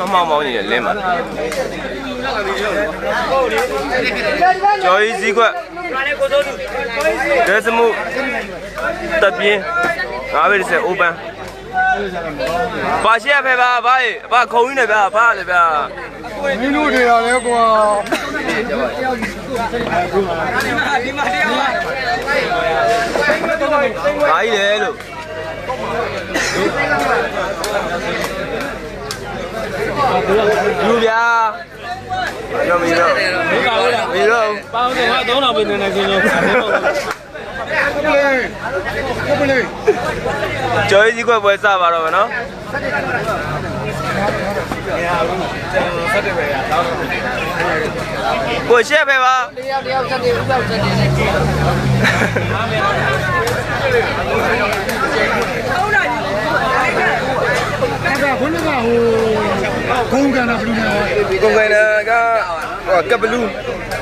ဟမ်မမောင်မောင်ကြီးလင်းပါကျော်ကြီးစည်းကွက်ဒဲစမှုတပ်ပြင်းငါးဘယ်ဆက်အိုပန်ပါရှိရဖဲပါဘာရေအဖခုံကြီးနေဗျာဖားလေဗျာမင်းတို့တွေရတယ်ကွာဘာကြီးလဲလို့ ယူဗျာရောမီရောမီရောမီရောပေါင်းတော့3000လောက်ပဲနေနေချင်းချင်းကပလေးကပလေးကျော်ကြီးကွက်ပွဲစပါတော့မယ်နော်ကိုရှက်ပဲပါတယောက်တယောက်ဆက်တယ်ဥပ္ပဆက်တယ်အဲ့ဒါ ခုနကဟိုဂုံကန်တာဘယ်လိုလဲကိုငယ်နာကဟိုကပ်ဘလူး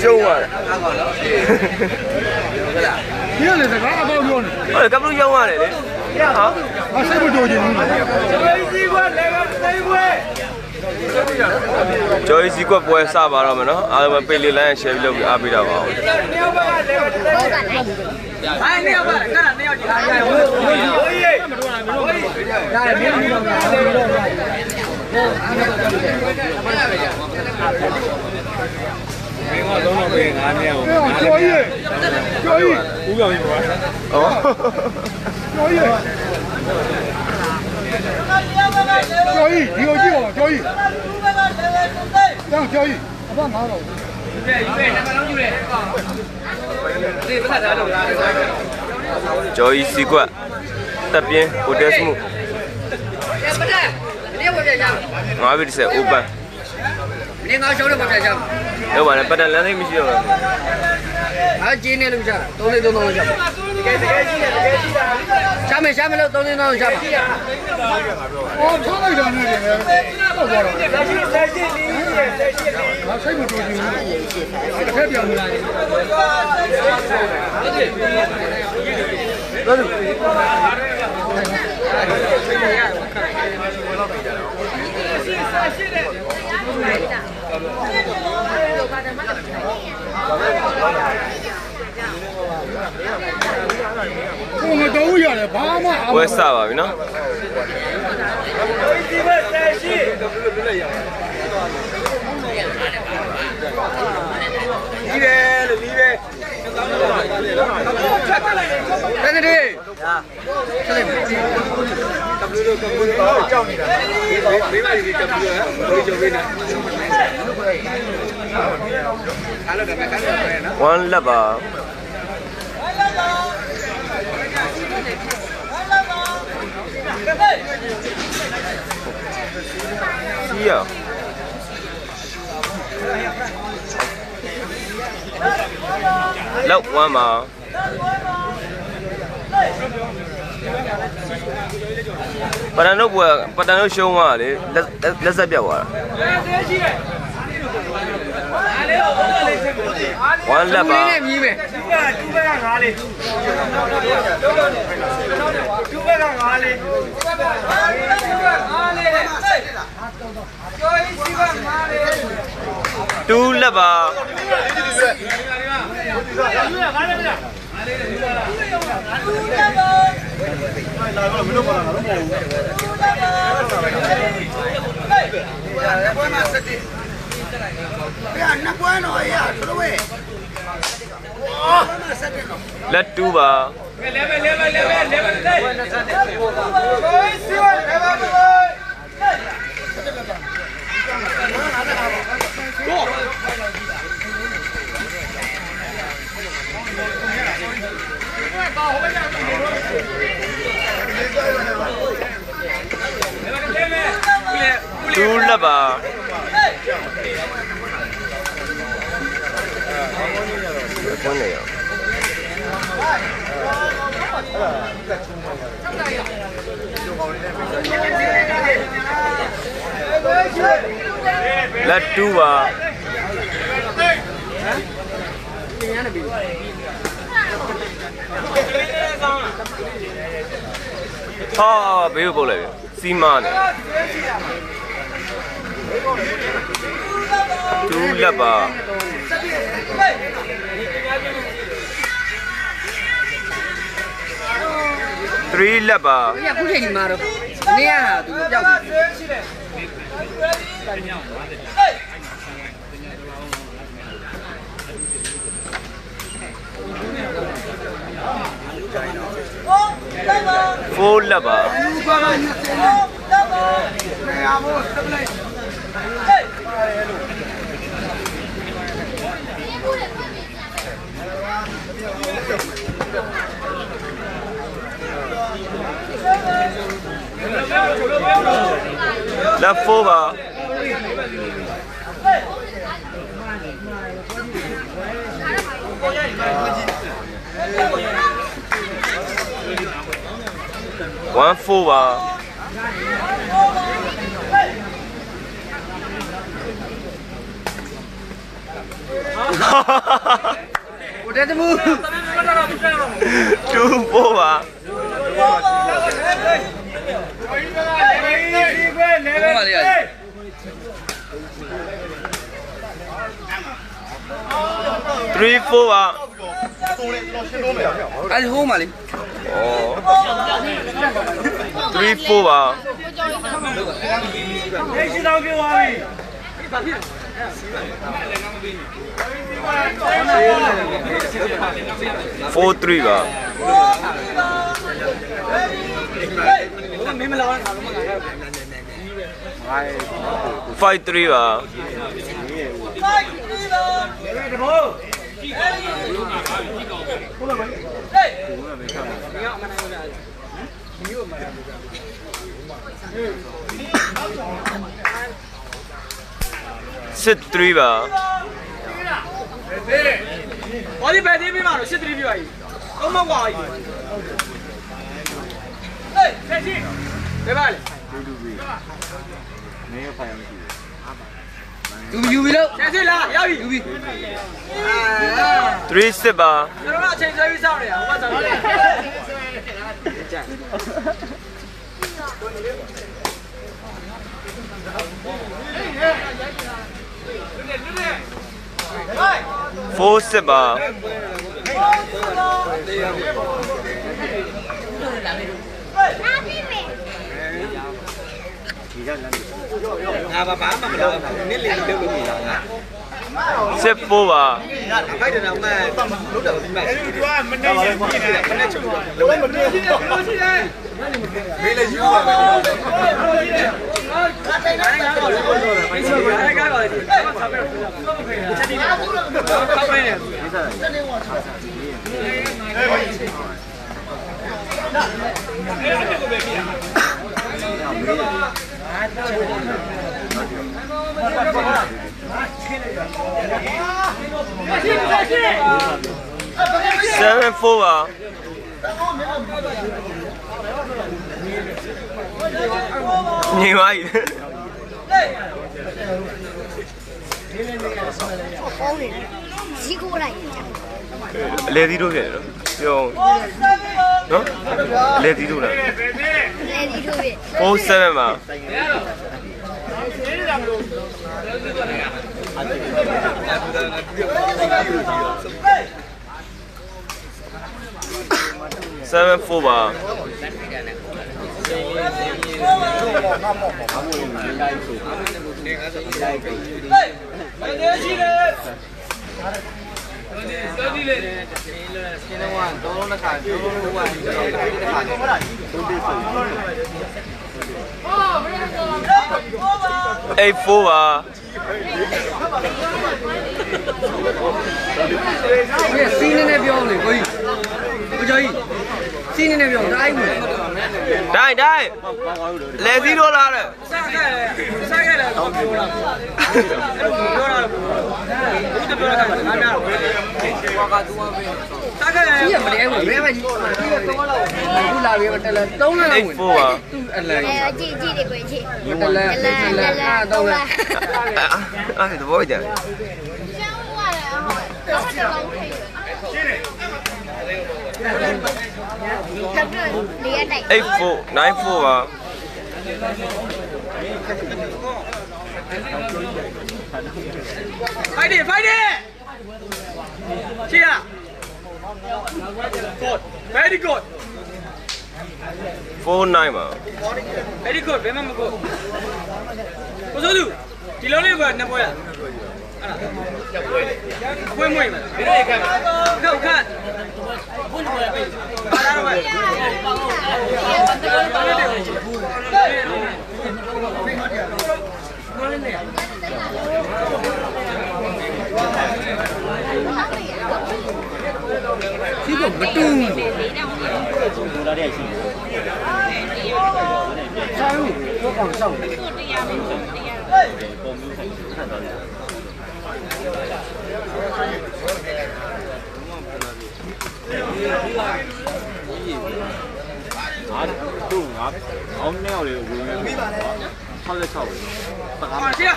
ရှုံးသွားတယ်ဒီကလည်းစကားအပေါက်ပြောနေဟုတ်တယ်ကပ်ဘလူးရှုံးသွားတယ်လေဟာအစိတ်မတော်ချင်ဘူးကျော်ကြီးစီကွက်ပွဲစပါတော့မယ်နော်အားလုံးပဲပေလေးလိုင်း share ပြီးလုပ်ပြီးအားပေးတာပါအောင် မင်းကတော့3000ပဲငါးနေအောင်အဲ့ကျော်ကြီးကျော်ကြီးဦးကောင်ကြီးပါဩကျော်ကြီးကျော်ကြီးဒီကိုကြည့်ပါကျော်ကြီးကျော်ကျော်ကြီးအဖငါတော့ ကျော်ကြီးစီကွက်တပ်ပြင်းဟိုတယ်စမှုမတဲ့ဒီဝတ်ပြကြအောင်ငါးဘီဆက် open မင်းငါရှောင်းလို့ဝတ်ပြကြအောင်လောက်ပါနဲ့ပတ်တန်လမ်းသိမရှိတော့ဘူးအားကျင်းနေလို့ကြတာ3လေး3လုံးကြပါတကယ်တကယ်ရှိတယ်တကယ်ရှိတာရှာမယ်ရှာမယ်လို့3လေး3လုံးရှာပါဟောထားလိုက်တာနဲ့တည်းပေါ့သွားတော့ဆက်ရှိဆက်ရှိလေးရဲ့ဆက်ရှိလေး ငါစိတ်မတော်ချင်ဘူးတစ်ခက်ပြောင်းလာတယ်ကိုမတော်ဘူးရတယ်ဘာမှအပွဲစပါပြီနော်တက đi về đừng đi về lên đi dạ cầm lưới được cầm lưới có ở trong mấy bài thì cầm lưới á đi trở về này One level. Yeah. လောက်ဝမ်းပါပတန်တို့ပွဲပတန်တို့ရှုံးသွားတာလေလက်လက်ဆက်ပြတ်သွားတာဝမ်းလက်ပါနဲ့မြည်မယ် တူးလက်ပါလက်တူးပါတူးလက်ပါဘုန်းနေရောလ 또! 둘러봐 보네요 청장이요 က်တူးပါဟာဘေးကိုပုတ်လိုက်ပြီစီမာနေလက်ပါ3လက်ပါ။ညခုချိန်ဒီမှာတော့နေရတာသူပြောက်ပြီ Full là-bas. La faux hein. 14ပါဟိုတက်တမှုတူပိုးပါ3 4ပါအဲ့ဟိုးမှာလေ 3 4ပါအေးရှိတော့ပြောပါပြီဘာဖြစ်လဲစီးပါလေအမေလည်းငမ်းမသိဘူး4 3ပါမင်းမလာတာကတော့မလာဘူး5 3ပါ5 3ပါ ယူပြီ3 6ပါကျွန်တော်ကအချိန်ဆွဲပြီးစောင့်နေတာဟိုကစောင့်နေတယ်4 6ပါငါဘာ မှမလုပ်ဘူးနစ်လေလုပ်လို့မရဘူးငါ6 4ပါဖိုက်တယ်တော့မှလုပ်တယ်ဒီမှာသူကမနေရင်ပြည်တယ်မနေချုပ်လို့လုံးဝမ နေဘူးမေးလေယူပါမယ်အဲ့ကားပါလေဒီဆောက်ပဲချက်တီးဆောက်ပဲနေ7 4ပါညီမကြီးဖုန်းနေဈေးကိုလိုက်ကြအလေသီးတို့ဖြစ်တယ်နော်ပြောနော်အလေသီး Seven four. Nhiều ai? Lê đi đâu vậy? Yo. Nó? Lê đi đâu nào? 负 seven 吧，seven 负吧。8 4ပါ။ဒီစီးနေနေပြောလေကိုကြီး။ကိုကြီး စီးနေနေပြောတိုင်းမယ်ဒိုင်ဒိုင်လေသီးတို့လားတဲ့စားခဲ့စားခဲ့တယ်တော့ပြောတာပြောတာဘူးတပြောတာကငါများတော့စားခဲ့တယ်။ကြီးရမလဲဘူးဘယ်မှာကြီး။ခုလာပြီတက်လဲ3လလောက်ဝင်8 4ပါ။သူ့အလံအဲအကြည့်ကြည့်တယ်ကိုကြည့်တက်လဲတက်လဲအားတော့လဲအဲ့ဒါဘောကြတယ်ရှမ်းဝါရအောင်တော့တော့လောင်းထိတ်ထပ်ပြီးလေးရတို က်8 4 9 4ပါဖိုက်တယ်ဖိုက်တယ်ချီရ good very good 49ပါ very good ဘယ်မှမကိုကိုစိုးသူဒီလုံးလေးကနှစ်ပွဲ လားအဲ့ဒါပွဲမွေးမှာဘယ်လိုရခက် ခက်ခက်ဘာလာတော့ပဲဟောချီရ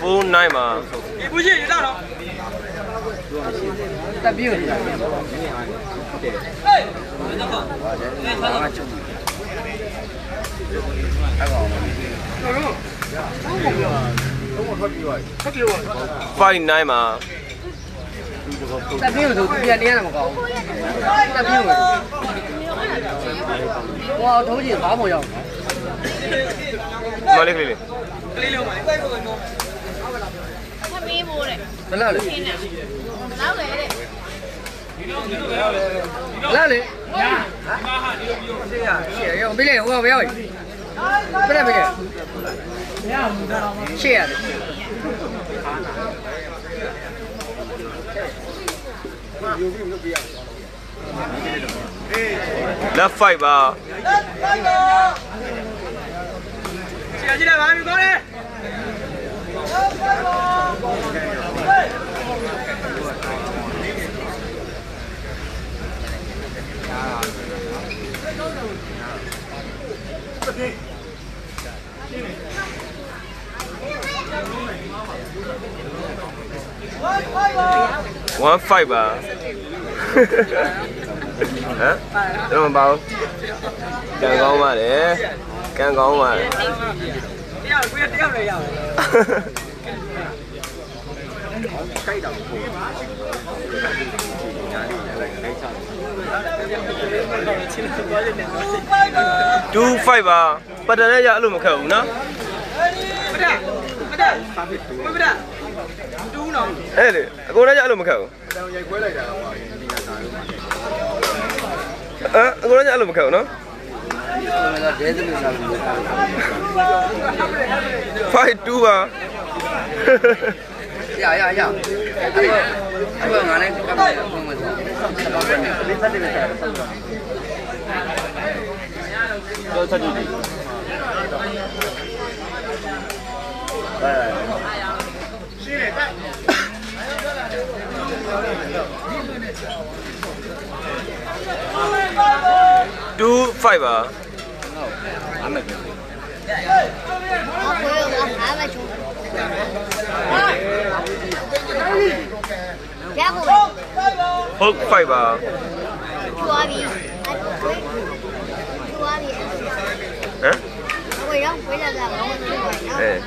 49ပါဒီဘူးရှိရတော့တက်ပြည့်နေတာဘာမှချုပ်59ပါတက်ပြည့်လို့ပြန်နေရတာမကောင်းဘူးတက်ပြည့်လို့ 哇，好似打冇用。唔係呢個嚟。係咩冇嚟？係哪裡？哪裡嚟？哪裡？呀！是呀，是呀，我俾你，我俾你，俾你俾你，是呀。有病都不要。Left 5ပါချီရချီရပါပြီကောင်းတယ်15ပါ ဟမ်တော့မပါဘူးကံကောင်းပါတယ်ကံကောင်းပါတယ်တရားကိုရတရားလည်းရတယ်ချင်းသွားတယ်နော်25ပါပတ်တန်နဲ့ရအဲ့လိုမခက်ဘူးနော်မဒမဒမဒတူးနော်အဲ့လေအကုန်လည်းရအဲ့လိုမခက်ဘူးတောင်ရိုက်ခွဲလိုက်တာဟောဒီနာသာလို့ပါ အဲအကုန်လည်းရအဲ့လိုမခက်ဘူးနော်ဒဲသလိုစားလို့52ပါရရရအဲ့ဒါငါလည်းကပ်တယ်ဘုံမစားဆက်ပါမယ်လေးဆက်တယ်ဆက်တော့ဆက်ကြည့် fiber. No, I'm not. Hook fiber. Eh? Wait, don't wait a minute. Eh.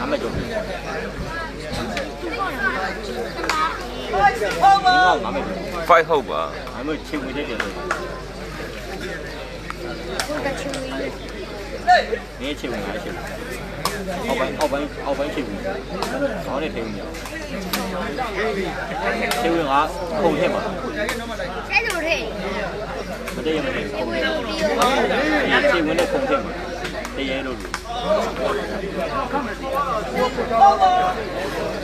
I'm not joking. 5ဟုတ်ပါအဲ့မဲ့ချေဝင်တဲ့တယ် 你也去过，我也去过。澳门，澳门，澳门去过，啥的去过。去过啥？空气嘛。谁都去。没得也没得空气。你去过那空气嘛？这也都是。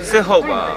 是好吧？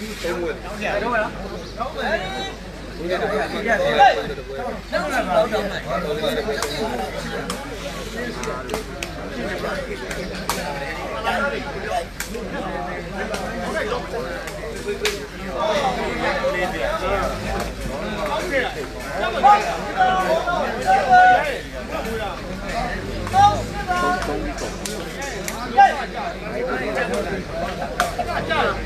ပါ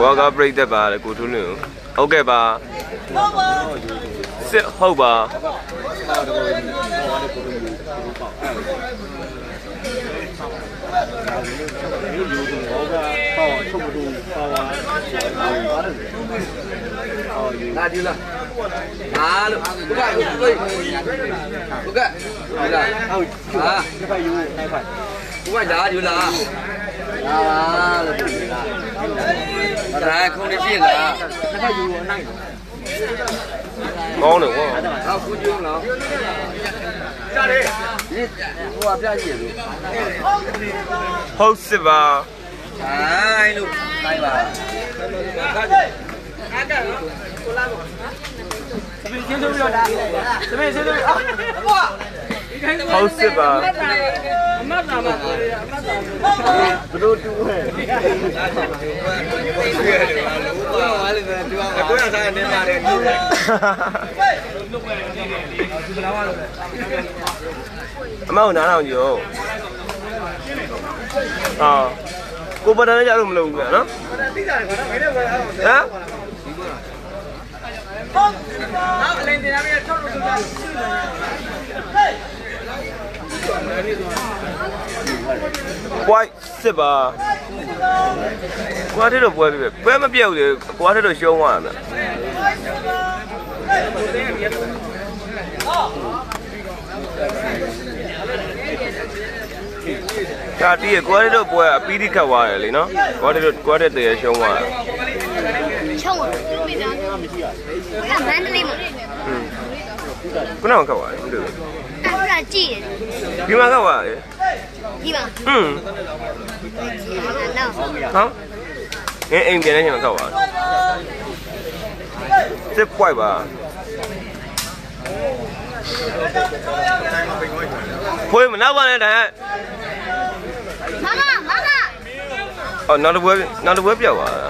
ကိုကပြိသက်ပါလေကိုထွန်းလင်းကိုဟုတ်ကဲ့ပါစစ်ဟုတ်ပါလာဒီလာဟာလို့ဘုကဘုကဘုကဒီလာဟုတ်ဟာဒီပါယူဘုကဒါဒီလာ လာပါလို့ပြောတာ။ဒါခုံနေပြည့်လား။တစ်ခါယူအနိုင်။ကောင်းတယ်ကွာ။ဟောကူကျုံလား။ကြားတယ်။ဒီဟိုအပြကြီးရေ။ဟုတ်စစ်ပါ။ဟိုင်းလို့ခိုင်းပါ။အားကနော်ကိုလာပါ။သမီးချင်းတို့ပြီးတော့ဒါသမီးချင်းတို့အော်ဘွား ဟုတ်စစ်ပါအမတ်တာမတ်တာအမတ်တာဘလို့တူဟဲ့ဘာလဲတူအောင်ကိုရစားနေပါလေတူတယ်အမောက်နားအောင်ကြောအာကိုပဒနဲ့ကြလို့မလုပ်ဘူးကွာနော်တိတာကွာနော်မင်းလည်းကွာဟမ်ဟုတ်ပါဘူး။နောက်အလင်းတင်ရမယ်ထုတ်လို့ဆိုတာရှိတယ်။ ပွိုက်စစ်ပါကွာတဲ့တော့ပွဲပြပဲပွဲမပြောက်လေကွာတဲ့တော့ရှုံးသွားတာဗျကာတီးကွာတဲ့တော့ပွဲအပီးတိခတ်သွားတယ်လေနော်ကွာတဲ့တော့ကွာတဲ့တည်းရှုံးသွားတာချုံးမိသားစုကမန္တလေးမှာခုနကခတ်သွားတယ်ဟုတ်တယ်အဲ့ဒါ ကြည့်တယ်ဒီမှာခတ်သွားတယ်ဒီမှာဟွန်းနော်ဟမ်အင်းအိမ်ပြန်နေချင်ခတ်သွားတယ်စစ်ပွိုက်ပါဖွေးမနောက်ပါနဲ့တန်မမမမအော်နောက်တစ်ပွဲနောက်တစ်ပွဲပြောက်သွားတာ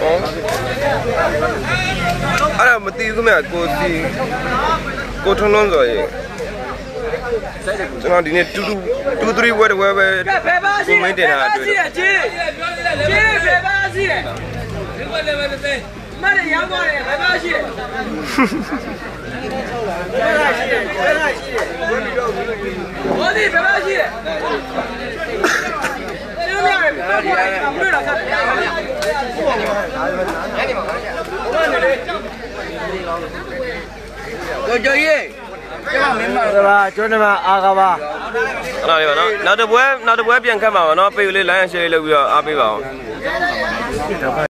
ဟော အဲ့ဒါမသိဘူးမြတ်ကိုစီကိုထုံးလုံးဆိုရင်ကျွန်တော်ဒီနေ့တူတူ2 3ဝဲတစ်ဝဲပဲကဲဘယ်ပါရှိကိုမင်းတင်တာတွေ့ရှိတယ်တယ်ကြီးကြီးဘယ်ပါရှိတယ်ဒီဘက်လည်းပဲတဲ့မရရောက်သွားတယ်ဘယ်ပါရှိတယ်ဘယ်ပါရှိတယ်ဘယ်ပါရှိတယ်ဘယ်ပြီးတော့ဟောဒီဘယ်ပါရှိတ ကိုကြိုရေးကျွန်တော်မင်းမတော်ပါကျွန်တော်မအားကားပါအဲ့ဒါလေးပါနော်နောက်တစ်ပွဲနောက်တစ်ပွဲပြန်ခတ်ပါပါနော်ပေးလေးလိုင်းရရှယ်လေးလုပ်ပြီးတော့အားပေးပါအောင်